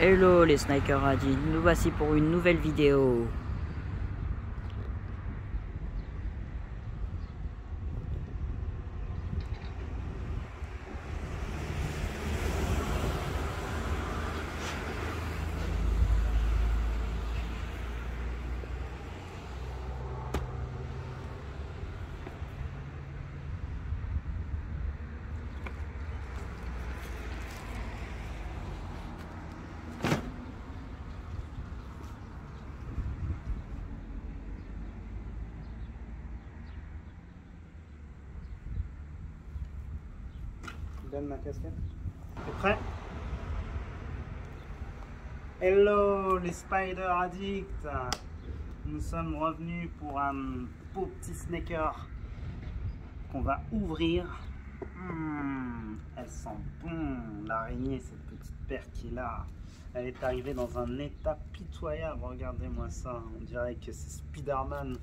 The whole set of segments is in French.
Hello les Sniker Radis, nous voici pour une nouvelle vidéo. Donne ma casquette? T'es prêt? Hello les Spider Addicts Nous sommes revenus pour un beau petit sneaker qu'on va ouvrir. Mmh, elle sent bon l'araignée, cette petite paire qui est là. Elle est arrivée dans un état pitoyable. Regardez-moi ça. On dirait que c'est Spider-Man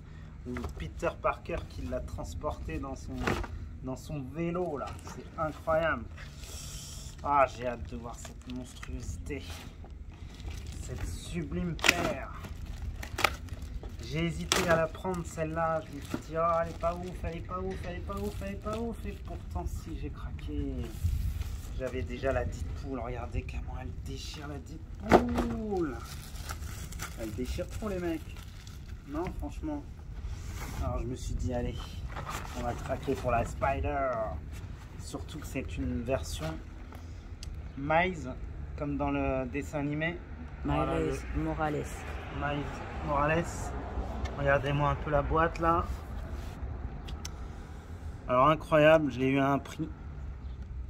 ou Peter Parker qui l'a transporté dans son dans son vélo là. C'est incroyable. Ah, j'ai hâte de voir cette monstruosité. Cette sublime paire. J'ai hésité à la prendre celle-là. Je me suis dit, oh, elle est pas ouf, elle est pas ouf, elle est pas ouf, elle est pas ouf. Et pourtant, si j'ai craqué. J'avais déjà la poule Regardez comment elle déchire la poule Elle déchire trop les mecs. Non, franchement. Alors je me suis dit, allez, on va craquer pour la Spider. Surtout que c'est une version Miles, comme dans le dessin animé. Miles Morales. Miles Morales. Regardez-moi un peu la boîte là. Alors incroyable, je l'ai eu à un prix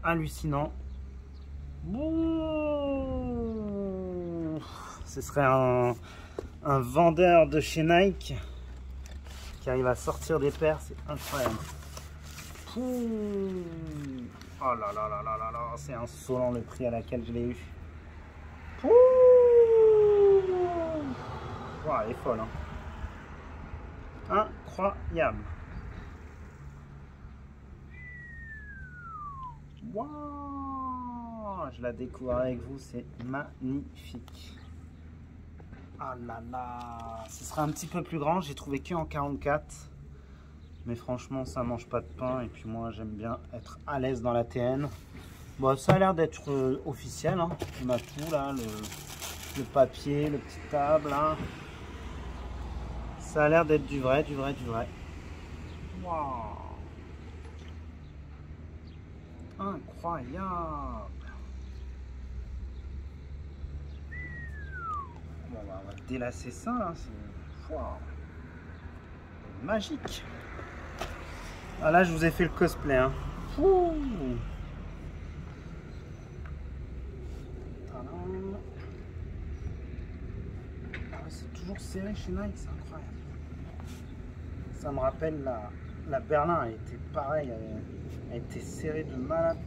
hallucinant. Ce serait un, un vendeur de chez Nike arrive à sortir des paires, c'est incroyable. Oh là là là là là là, c'est insolent le prix à laquelle je l'ai eu. Pouh elle est folle. Hein. Incroyable. Je la découvre avec vous, c'est magnifique. Ah là là, ce sera un petit peu plus grand, j'ai trouvé que en 44. Mais franchement, ça mange pas de pain. Et puis moi, j'aime bien être à l'aise dans la TN. Bon, ça a l'air d'être euh, officiel. Hein. On tout là, le, papier, le petit table. Hein. Ça a l'air d'être du vrai, du vrai, du vrai. Waouh Incroyable on va, délasser ça là. C'est magique. Ah, là, je vous ai fait le cosplay. Hein. Ah, c'est toujours serré chez Nike, c'est incroyable. Ça me rappelle la, Berlin, elle était pareil, elle, elle était serrée de malade.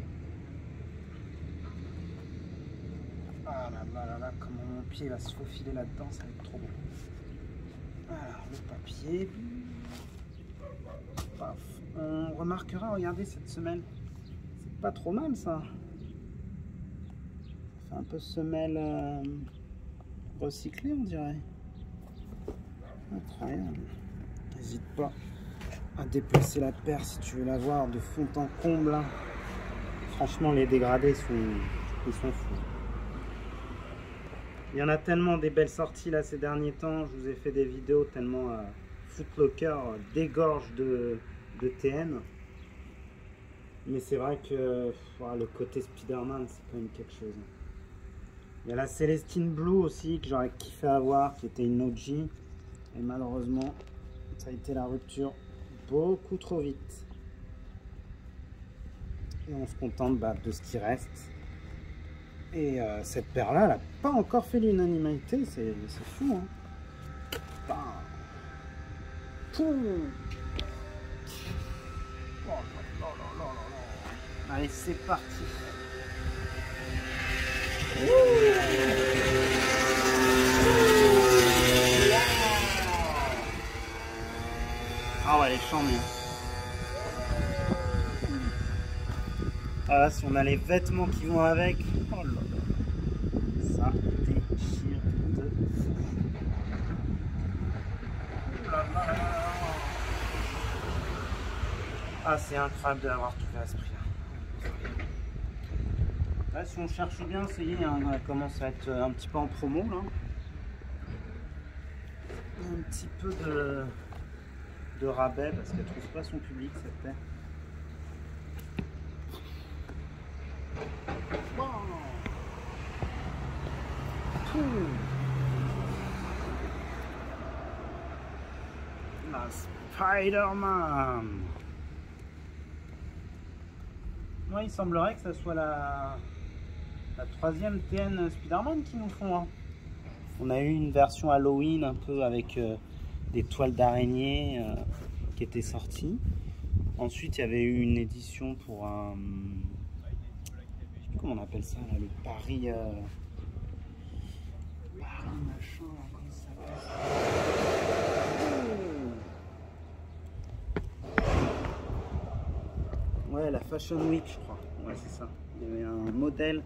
Ah là là là là, comment pied va se faufiler là-dedans, ça va être trop beau. Alors, le papier. On remarquera, regardez cette semelle. C'est pas trop mal ça. Fait un peu semelle euh, recyclée, on dirait. Incroyable. N'hésite pas à déplacer la paire si tu veux la voir de fond en comble. Hein. Franchement, les dégradés sont, ils sont fous. Il y en a tellement des belles sorties là ces derniers temps. Je vous ai fait des vidéos tellement euh, Footlocker dégorge de, de TN. Mais c'est vrai que le côté Spider-Man, c'est quand même quelque chose. Il y a la Celestine Blue aussi que j'aurais kiffé avoir, qui était une OG. Et malheureusement, ça a été la rupture beaucoup trop vite. Et on se contente bah, de ce qui reste. Et euh, cette paire-là, elle n'a pas encore fait l'unanimité, c'est fou. Hein. Oh Allez, c'est parti. Ah ouais, elle est chambée. Ah là, si on a les vêtements qui vont avec, oh là là, ça déchire de fou. Oh ah, c'est incroyable de l'avoir trouvé à ce prix-là. Là, si on cherche bien, ça y est, hein, elle commence à être euh, un petit peu en promo là. Un petit peu de, rabais parce qu'elle trouve pas son public cette paire. La Spider-Man. Moi, il semblerait que ce soit la, la troisième TN Spider-Man qui nous font. hein. On a eu une version Halloween un peu avec euh, des toiles d'araignée euh, qui était sortie. Ensuite, il y avait eu une édition pour un. Je sais plus comment on appelle ça, là, le Paris. euh, Oh. Ouais, la Fashion Week, je crois. Ouais, c'est ça. Il y avait un modèle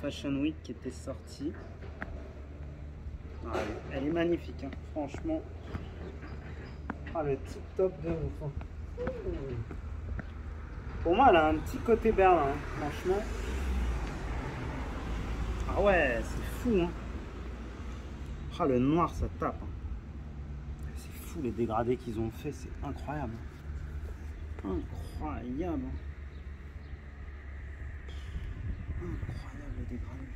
Fashion Week qui était sorti. Elle, est- magnifique, hein. franchement. Ah, le tip top de ouf. hein. Pour moi, elle a un petit côté Berlin, hein, franchement. Ah ouais, c'est fou. Hein. Le noir, ça tape. hein. C'est fou les dégradés qu'ils ont fait, c'est incroyable. Incroyable. hein. Incroyable les dégradés.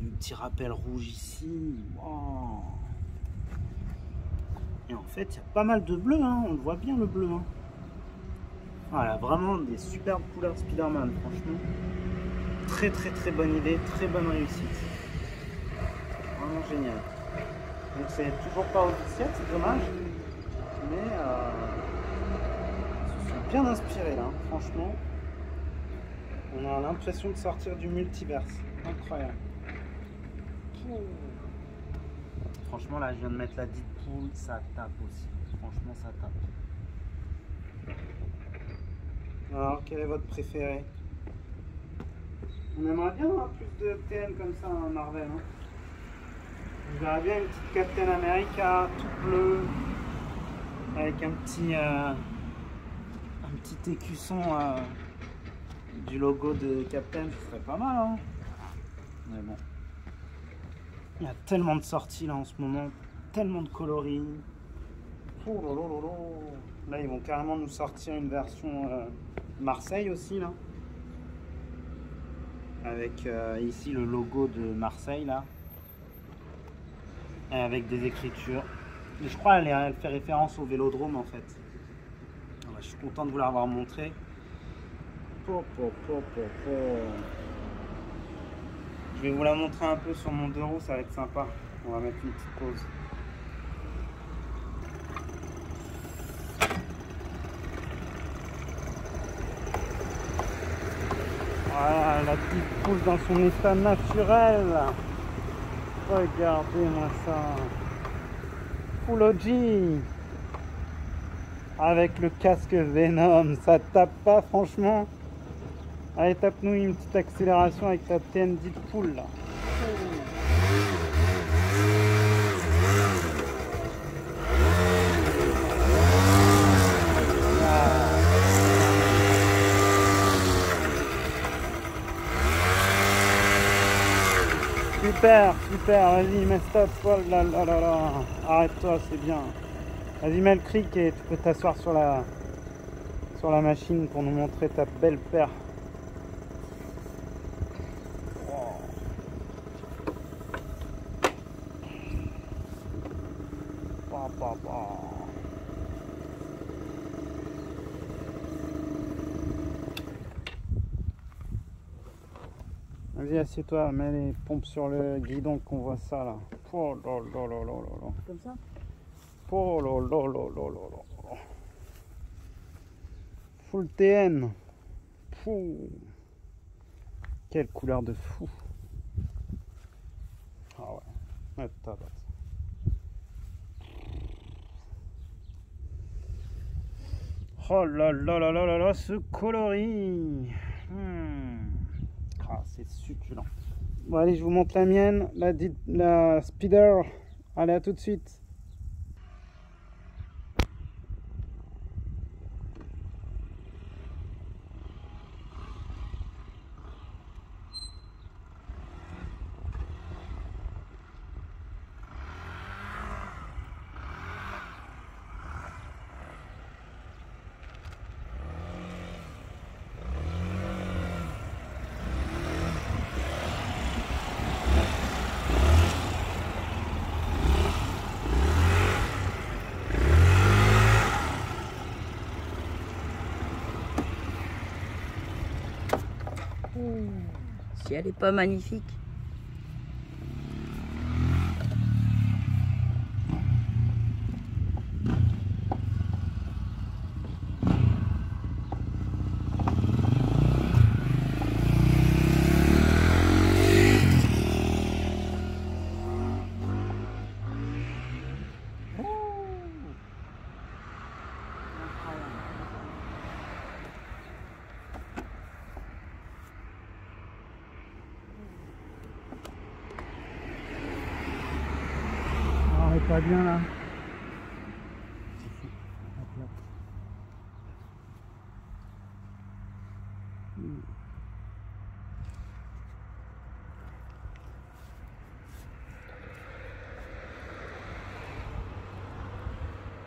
Le petit rappel rouge ici. Et en fait, il y a pas mal de bleu, hein. on le voit bien le bleu. Hein. Voilà, vraiment des superbes couleurs Spider-Man, franchement. Très très très bonne idée, très bonne réussite. Génial. Donc c'est toujours pas officiel, c'est dommage. Mais euh, ils se sont bien inspirés là, hein. franchement. On a l'impression de sortir du multiverse. Incroyable. Franchement là je viens de mettre la Deadpool, ça tape aussi. Franchement ça tape. Alors quel est votre préféré? On aimerait bien plus de TN comme ça en Marvel. Hein. Je verrais bien une petite Captain America tout bleu avec un petit euh, un petit écusson euh, du logo de Captain, ce serait pas mal hein. Mais bon. Il y a tellement de sorties là en ce moment, tellement de coloris. Là ils vont carrément nous sortir une version euh, Marseille aussi là. Avec ici le logo de Marseille là. Avec des écritures. Et je crois qu'elle elle fait référence au vélodrome en fait. Alors, je suis content de vous l'avoir montré. Je vais vous la montrer un peu sur mon deux roues, ça va être sympa. On va mettre une petite pause. Voilà, la petite pousse dans son état naturel. Regardez-moi ça. Full OG. Avec le casque Venom, ça tape pas franchement. Allez, tape-nous une petite accélération avec ta TN Deadpool là. Super, super, vas-y, mets stop, oh là là là là, arrête-toi, c'est bien. Vas-y, mets le cric et tu peux t'asseoir sur la, sur la machine pour nous montrer ta belle paire. Vas-y, assieds-toi, mets les pompes sur le guidon qu'on voit ça là. Oh là là là là là là. Comme ça Oh là là là là là là. Full TN. Fou. Quelle couleur de fou. Ah ouais. Tabasse. Oh là là là là là là, ce coloris. Hmm. Ah, c'est succulent. Bon, allez, je vous montre la mienne, la, la Speeder. Allez, à tout de suite. Si elle est pas magnifique. On est pas bien là.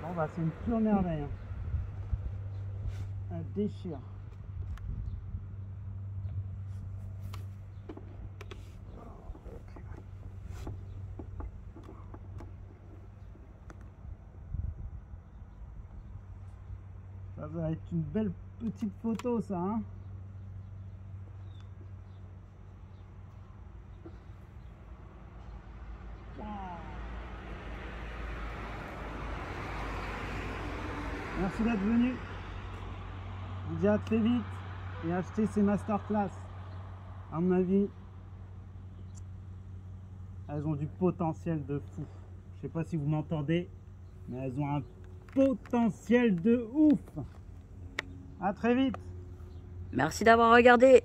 Bon bah c'est une pure merveille. hein. Elle déchire. Ça va être une belle petite photo ça hein Merci d'être venu. Je vous dis à très vite et achetez ces masterclass. À mon avis, elles ont du potentiel de fou. Je sais pas si vous m'entendez, mais elles ont un potentiel de ouf. À très vite. Merci d'avoir regardé.